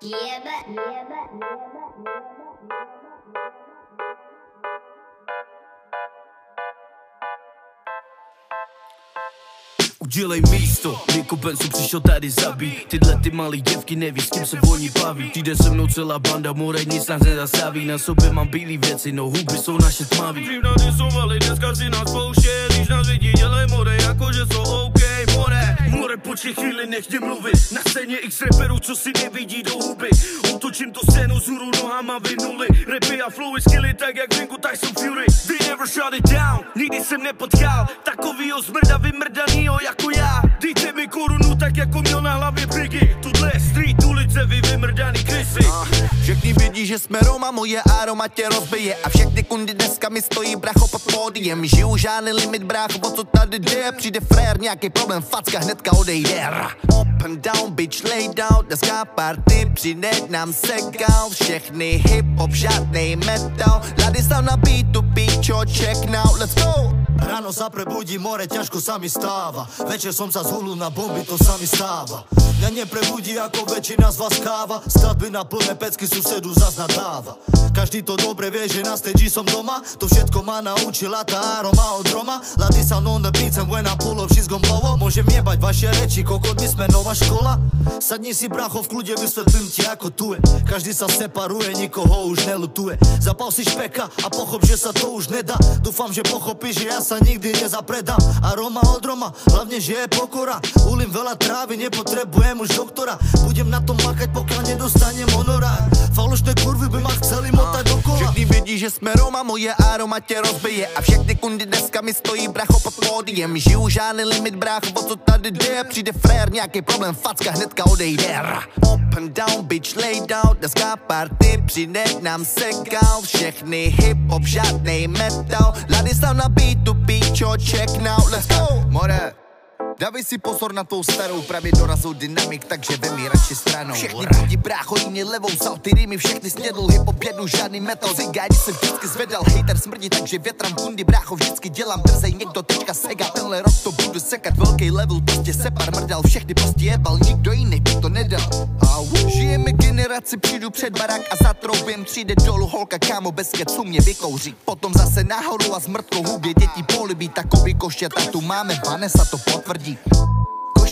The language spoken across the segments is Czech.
Yeah, but, yeah, but, yeah, but, Udělej místo, Benson přišel tady zabít. Tyhle ty malý děvky neví s kým se oni baví. Přijde se mnou celá banda, more nic nás nezastaví. Na sobě mám bílý věci, no huby jsou naše tmavý. Dřív nadisovali, dneska si nás pouště Když nás vidí, dělej more, jakože jsou OK More, more, počkej chvíli, nech mě mluvit. Na scéně x reperů, co si nevidí do huby. Otočím to scénu, zhůru nohama vynuli. Rapy a flowy skilly, tak jak Ringo Tyson Fury. They never shut it down, nikdy jsem nepotkal Takovýho zmrda vymrdanýho jako já. Dejte mi korunu tak jako měl na hlavě brigy Tuhle je street ulice, vy vymrdaný krysy Všichni vědí, že jsme Roma, moje aroma tě rozbije. A všechny kundy dneska mi stojí bracho pod pódiem. Žiju žádný limit brácho, o co tady jde. Přijde frér, nějaký problém, facka hnedka odejde. Up and down, bitch, lay down. Dneska party, přijde nám segal Všechny hip hop, žádnej metal. Lady stav na beatu, pičo, check now, let's go Ráno sa prebudí, more ťažko sa mi stáva. Večer som sa zhulul na bomby, to sa mi stáva. Mňa neprebudí ako väčšina z vás káva. Skladby na plné pecky susedu zas nadáva Každý to dobre vie, že na stage som doma. To všetko ma naučila tá aroma od Roma. Lady sa on the beats and when I pull up she's gon' blow Môžem jebať vaše reči, kokot my sme nová škola. Sadni si bracho v kľude, vysvetlím ti ako tu je. Každý sa separuje, nikoho už nelutuje. Zapal si špeka a pochop, že sa to už nedá. Dúfam, že pochopíš, že ja sa nikdy nezapredám. Aroma od Roma, hlavne, že je pokora. Ulím veľa trávy, nepotrebujem už doktora. Budem na tom makať, pokiaľ nedostanem honorár Falošné kurvy by ma chceli motať dokola. Všichni vědí, že jsme Roma, moje aroma tě rozbije. A všechny kundy dneska mi stojí bracho pod pódiem. Žiju žádný limit brácho, o co tady jde? Přijde frér, nějaký problém, facka hnedka odejde. Up and down, bitch, lay down. Dneska party, přijde nám segal Všechny hip hop, žádnej metal. Lady stav na beatu, pičo, check now, let's go. More, Dávej si pozor na tou starou, právě dorazil dynamik, takže vem ji radši stranou. Všechny lidi brácho jině levou, vzal ty rýmy, všechny snědl, hip hop jednu, žádný metal, zigádi se vždycky zvedal, hater smrdí, takže větram kundy brácho vždycky dělám, drzej někdo teďka sega, tenhle rok to budu sekat, velký level, prostě separ mrdal, všechny prostě jebal, Generaci, přijdu před barák a zatroubím, přijde dolů holka, kámo, bez kecu mě vykouří. Potom zase nahoru a s hubě děti polibí, takový košťata tu máme, Vanessa to potvrdí.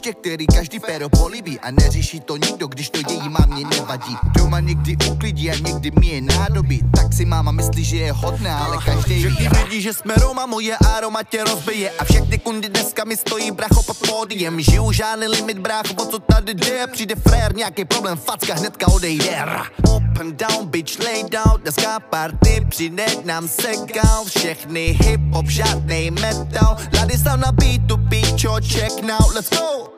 Koště, který každý péro polibí a neřeší to nikdo, když to její mámě nevadí. Doma někdy uklidí a někdy mi je nádobí, tak si máma myslí, že je hodná, ale každý Všichni vědí, že jsme Roma, moje aroma tě rozbije a všechny kundy dneska mi stojí bracho pod pódiem. Žiju žádný limit brácho, o co tady jde, přijde frér, nějaký problém, facka hnedka odejde. Up and down, bitch, lay down, dneska party, přijde nám segal, všechny hip hop, žádnej metal, lady stav na beatu, pičo, check now, let's go!